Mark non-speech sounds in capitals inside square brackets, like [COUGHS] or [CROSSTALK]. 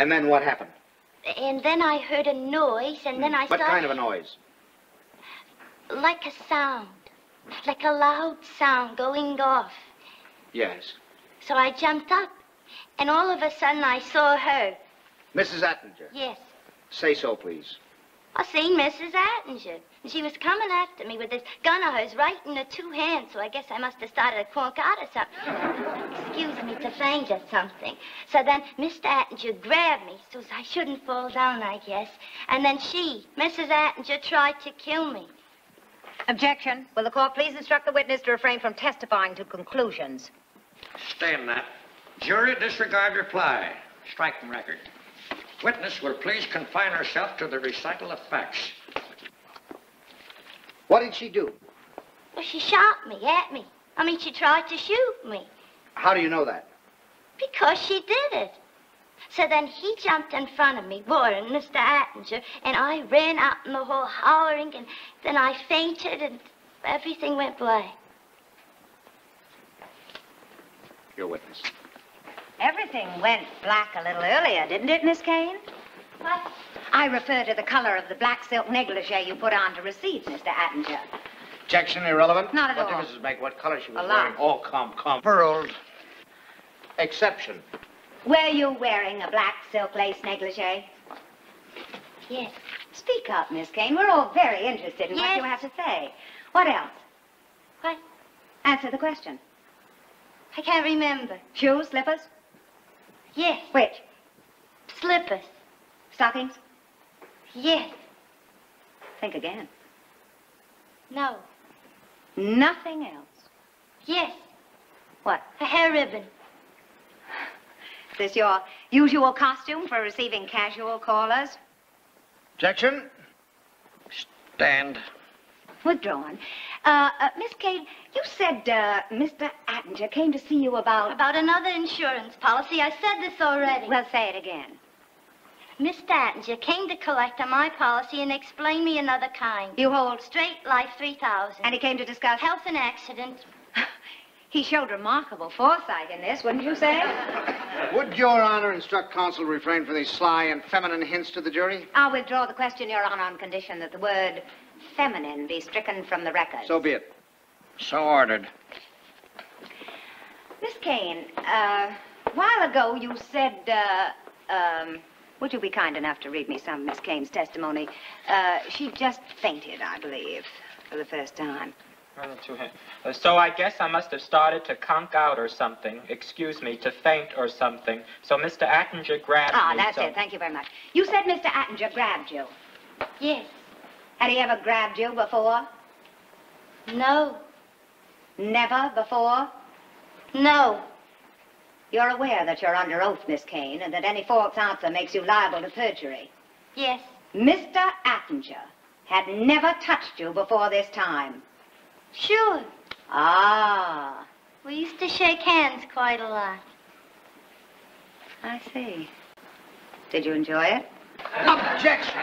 And then what happened? And then I heard a noise, and then I hmm. What saw... kind of a noise? Like a sound. Like a loud sound going off. Yes. So I jumped up, and all of a sudden I saw her. Mrs. Attinger. Yes, Say so, please. I seen Mrs. Attinger. And she was coming after me with this gun of hers right in her two hands, so I guess I must have started a clunk out or something. [LAUGHS] Excuse me to faint or something. So then Mr. Attinger grabbed me so I shouldn't fall down, I guess. And then she, Mrs. Attinger, tried to kill me. Objection. Will the court please instruct the witness to refrain from testifying to conclusions? Stand that. Jury, disregard reply. Striking record. Witness will please confine herself to the recital of facts. What did she do? Well, she shot me, at me. I mean, she tried to shoot me. How do you know that? Because she did it. So then he jumped in front of me, Warren, Mr. Attinger, and I ran out in the hall hollering, and then I fainted, and everything went black. Your witness. Everything went black a little earlier, didn't it, Miss Caighn? What? I refer to the color of the black silk negligee you put on to receive Mr. Attinger. Objection irrelevant? Not at what all. difference does it make what color she was A lot. wearing? Oh, come, come. Overruled. Exception. Were you wearing a black silk lace negligee? Yes. Speak up, Miss Caighn. We're all very interested in what you have to say. What else? What? Answer the question. I can't remember. Shoes, slippers? Yes. Which? Slippers. Stockings? Yes. Think again. No. Nothing else. Yes. What? A hair ribbon. Is [SIGHS] this your usual costume for receiving casual callers? Objection? Stand. Withdrawn. Uh, uh, Miss Caighn, you said uh, Mr. Attinger came to see you about... About another insurance policy. I said this already. Well, say it again. Mr. Attinger came to collect on my policy and explain me another kind. You hold... Straight life 3000. And he came to discuss... Health and accident. He showed remarkable foresight in this, wouldn't you say? [COUGHS] Would Your Honor instruct counsel to refrain from these sly and feminine hints to the jury? I'll withdraw the question, Your Honor, on condition that the word feminine be stricken from the record. So be it. So ordered. Miss Caighn, uh, a while ago you said, uh, um, would you be kind enough to read me some of Miss Caighn's testimony? Uh, she just fainted, I believe, for the first time. Run to him. So I guess I must have started to conk out or something. Excuse me, to faint or something. So Mr. Attinger grabbed Ah, me. that's so- it. Thank you very much. You said Mr. Attinger grabbed you. Yes. Had he ever grabbed you before? No. Never before? No. You're aware that you're under oath, Miss Caighn, and that any false answer makes you liable to perjury. Yes. Mr. Attinger had never touched you before this time. Sure. Ah, We used to shake hands quite a lot. I see. Did you enjoy it? Objection!